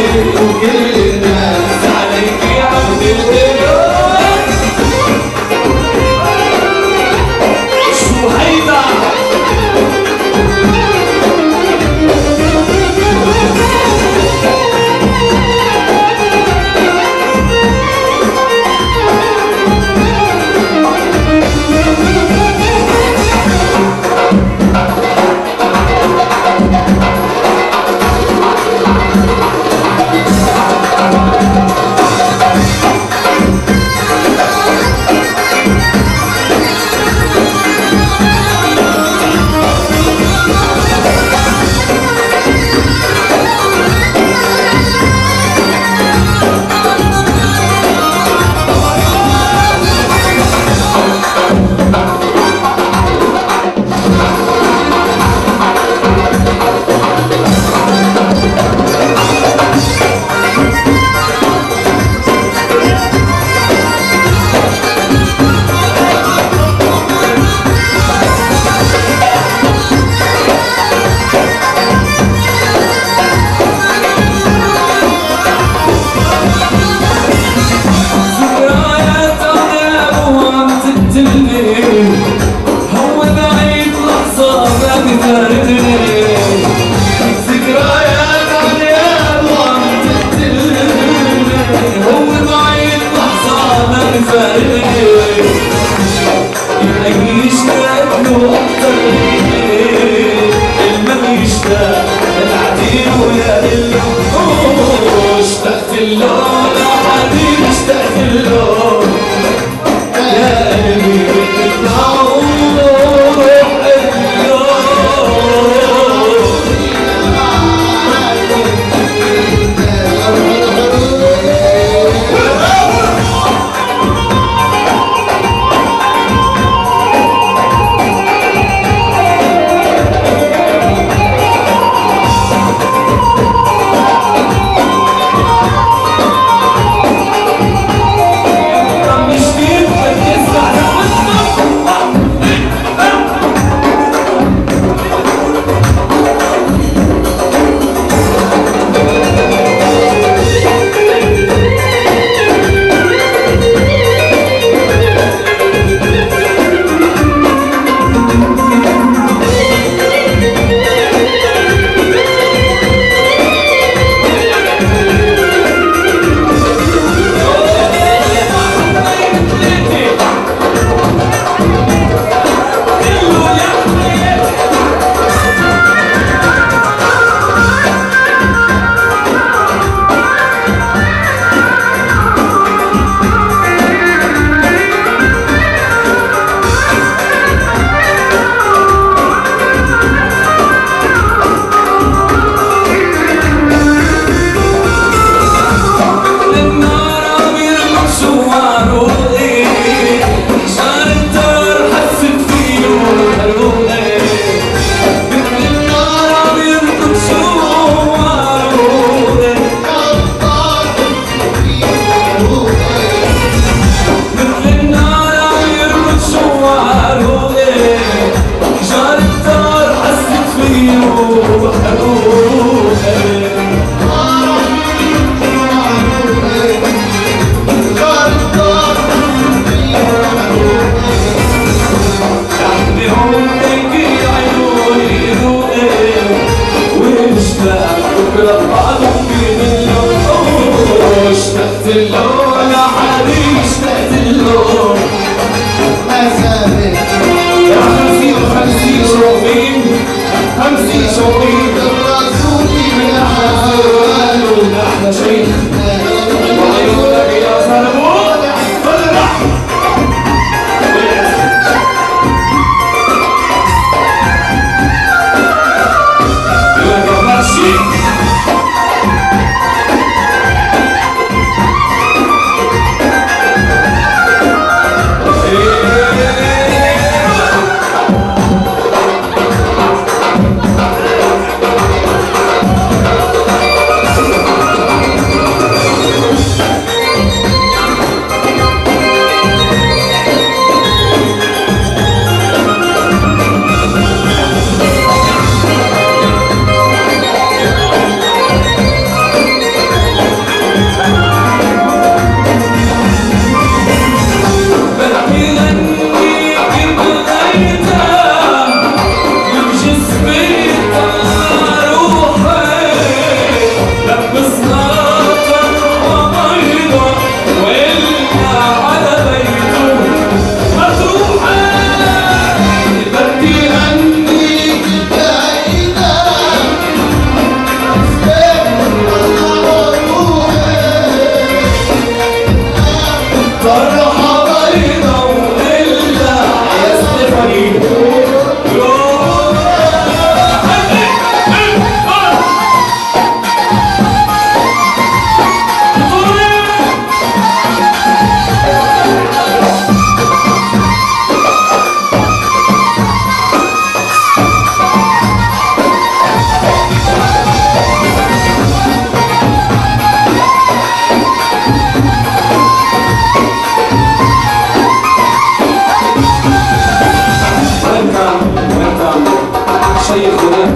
okay, okay.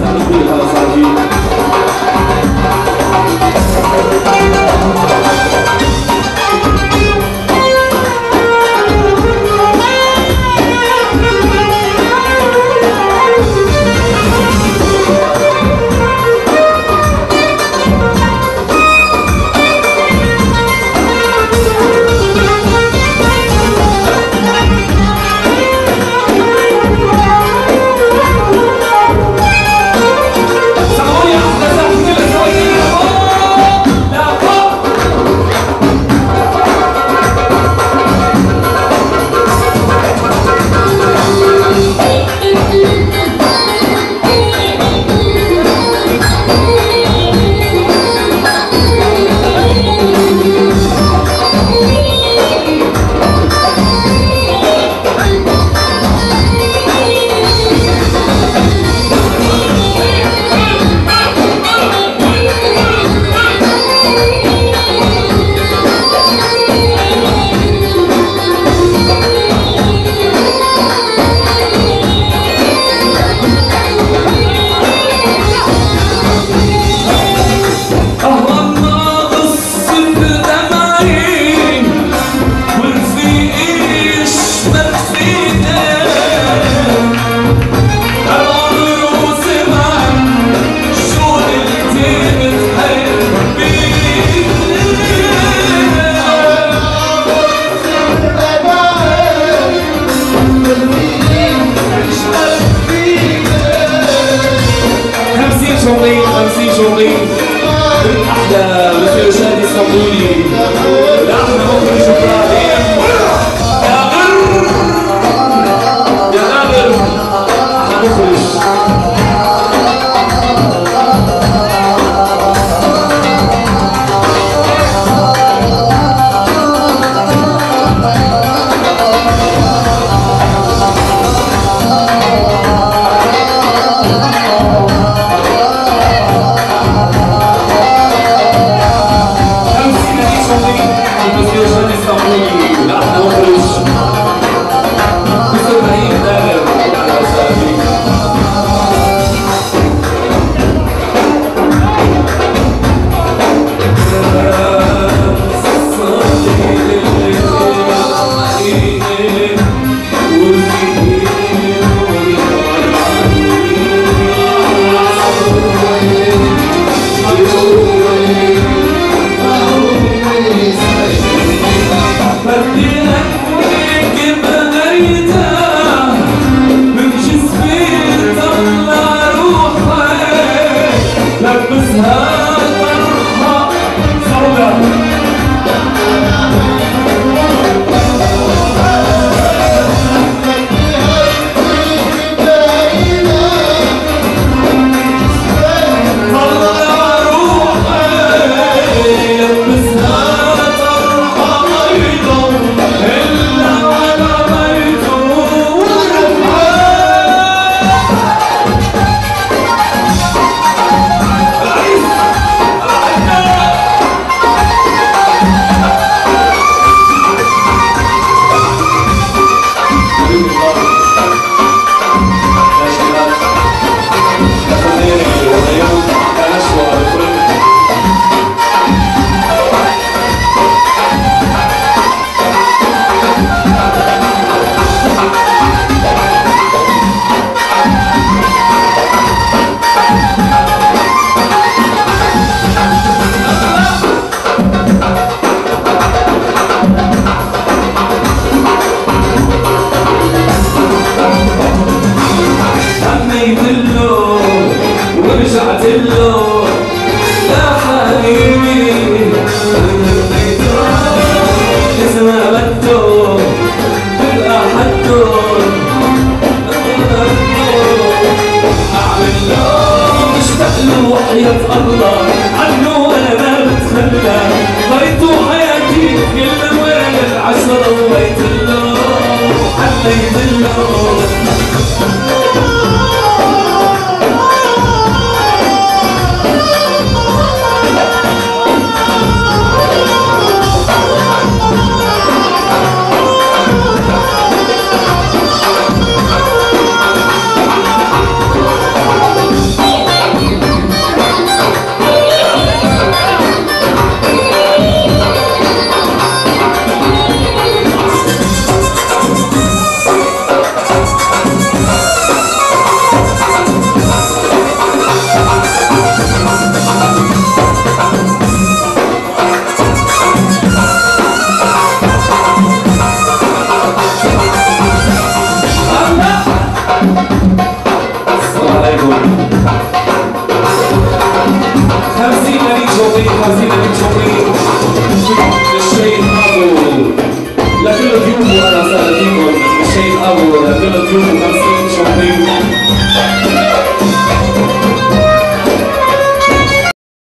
咱们都有他的商机。alone